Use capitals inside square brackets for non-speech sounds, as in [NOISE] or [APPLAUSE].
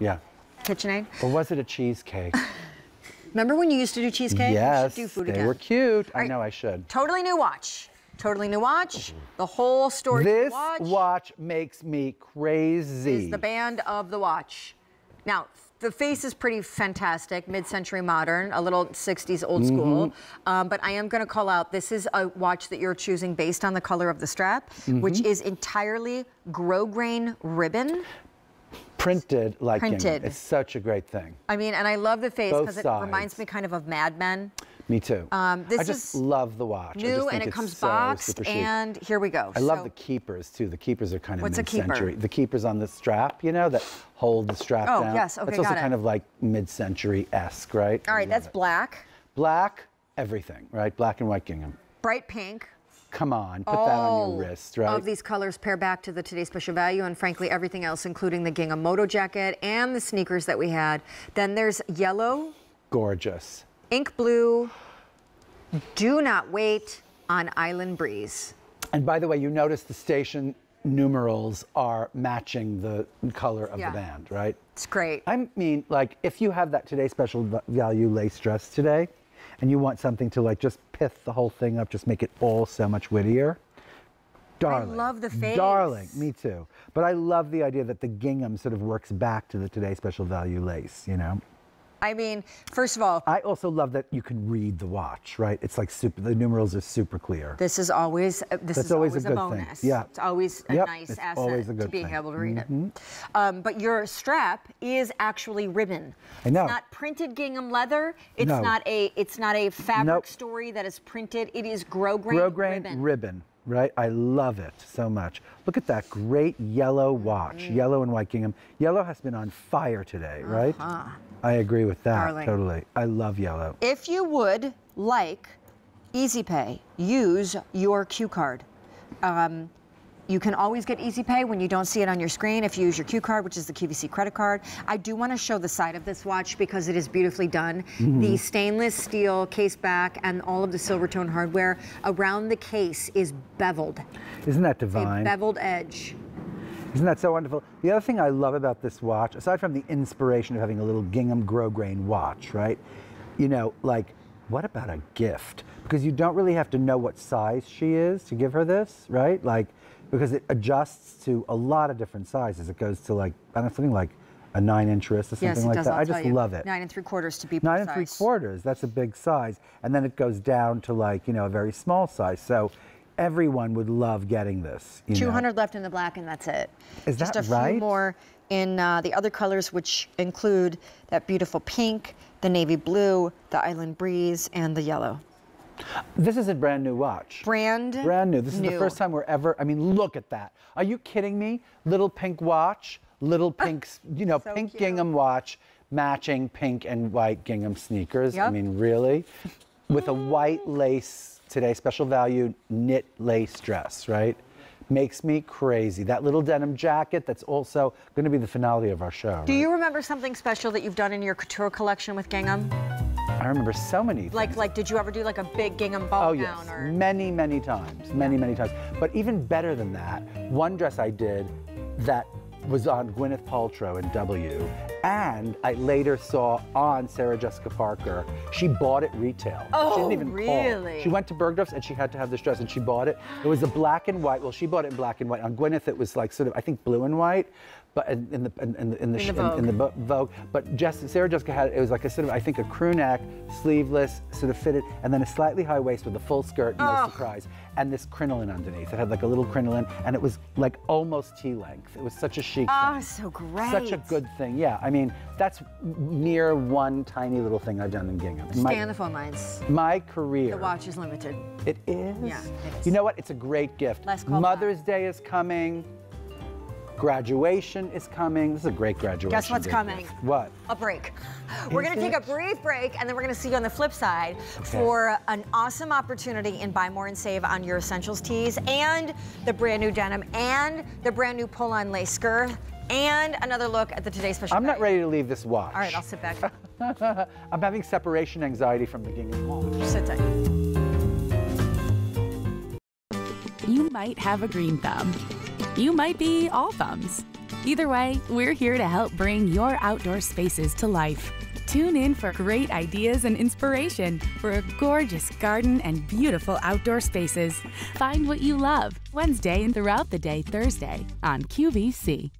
Yeah. KitchenAid. Or was it a cheesecake? [LAUGHS] Remember when you used to do cheesecake? yes. Do food they again. were cute. I know I should. Totally new watch. Totally new watch. The whole story. This watch, watch makes me crazy. This is the band of the watch. Now, the face is pretty fantastic, mid-century modern, a little 60s old Mm-hmm. school. Um, but I am going to call out, this is a watch that you're choosing based on the color of the strap, Mm-hmm. which is entirely grosgrain ribbon. Printed like. Printed. It's such a great thing. I mean, and I love the face because it reminds me kind of of Mad Men. Me too. Um, this I just is love the watch. I just New and it comes so boxed, and here we go. I love the keepers too. The keepers are kind of What's a keeper? mid-century. The keepers on the strap, you know, that hold the strap Oh, down. yes, okay, That's also it. kind of like mid-century-esque, right? All right, that's it. black, black, everything, right? Black and white gingham. bright pink. Come on, put that on your oh, wrist, right? All of these colors pair back to the Today Special Value and frankly everything else, including the gingham moto jacket and the sneakers that we had. Then there's yellow, Gorgeous. ink blue, do not wait on Island Breeze. And by the way, you notice the station numerals are matching the color of Yeah. the band, right? It's great. I mean, like, if you have that today special value lace dress today, and you want something to like just pith the whole thing up, just make it all so much wittier. Darling. I love the face. Darling, me too. But I love the idea that the gingham sort of works back to the today special value lace, you know? I mean, first of all, I also love that you can read the watch, right? It's like super, the numerals are super clear. this is always uh, this That's is always always, a a, good thing. bonus. Yeah. It's always a Yep, nice asset always a to being thing. Mm-hmm. able to read it. Um, but your strap is actually ribbon. I know. It's not printed gingham leather. It's No. not a it's not a fabric Nope. story that is printed. It is grosgrain, Grosgrain ribbon. ribbon. right? I love it so much. Look at that great yellow watch, Mm. yellow and white gingham. Yellow has been on fire today, right? I agree with that. Darling. totally. I love yellow. If you would like Easy Pay, use your Q card. Um, you can always get Easy Pay when you don't see it on your screen if you use your Q card, which is the QVC credit card. I do want to show the side of this watch because it is beautifully done. The stainless steel case back and all of the silver tone hardware around the case is beveled, Isn't that a divine? beveled edge. Isn't that so wonderful? The other thing I love about this watch, aside from the inspiration of having a little gingham grosgrain watch, right? You know, like, what about a gift? Because you don't really have to know what size she is to give her this, right? Like, because it adjusts to a lot of different sizes. It goes to like, I don't know, something like a nine inch wrist or something Yes, like does. that. I'll I just love it. Nine and three quarters to be Nine precise. and three quarters, that's a big size. And then it goes down to like, you know, a very small size. So everyone would love getting this. You know? 200 left in the black, and that's it. Is Just that a right? few more in uh, the other colors, which include that beautiful pink, the navy blue, the island breeze, and the yellow. This is a brand new watch. Brand Brand new. This is the first time we're ever. I mean, look at that. Are you kidding me? Little pink watch, little [LAUGHS] pink, you know, So pink cute. gingham watch, matching pink and white gingham sneakers. I mean, really? With a white lace today, special value knit lace dress, right? Makes me crazy. That little denim jacket that's also going to be the finale of our show. Do right? you remember something special that you've done in your couture collection with gingham? I remember so many. Like, things. like, did you ever do like a big gingham ball Oh gown yes, or? many, many times, many, many times. But even better than that, one dress I did that was on Gwyneth Paltrow in W, and I later saw on Sarah Jessica Parker. She bought it retail. she Oh, didn't even really? Call. She went to Bergdorf's and she had to have this dress, and she bought it. It was a black and white. Well, she bought it in black and white. On Gwyneth, it was like sort of I think blue and white. But in, in the in, in the in the, In sh- the in, in the Vogue, but Jess, Sarah Jessica had it was like a sort of I think a crew neck, sleeveless, sort of fitted, and then a slightly high waist with a full skirt, no Oh. surprise, and this crinoline underneath. It had like a little crinoline, and it was like almost tea length. It was such a chic. Oh, thing. so great. Such a good thing, yeah. I mean, that's near one tiny little thing I've done in gingham. Stay My, on the phone lines. my career. The watch is limited. It is? Yeah, it is. You know what? It's a great gift. Mother's Day is coming. Graduation is coming. This is a great graduation. Guess what's gift. coming? What? a break. We're going to take a brief break and then we're going to see you on the flip side for an awesome opportunity in Buy More and Save on your essentials tees and the brand new denim and the brand new pull on lace skirt and another look at the Today Special. I'm not ready to leave this watch. All right, I'll sit back. [LAUGHS] I'm having separation anxiety from the gingham watch. Sit tight. You might have a green thumb. You might be all thumbs. Either way, we're here to help bring your outdoor spaces to life. Tune in for great ideas and inspiration for a gorgeous garden and beautiful outdoor spaces. Find what you love Wednesday and throughout the day Thursday on QVC.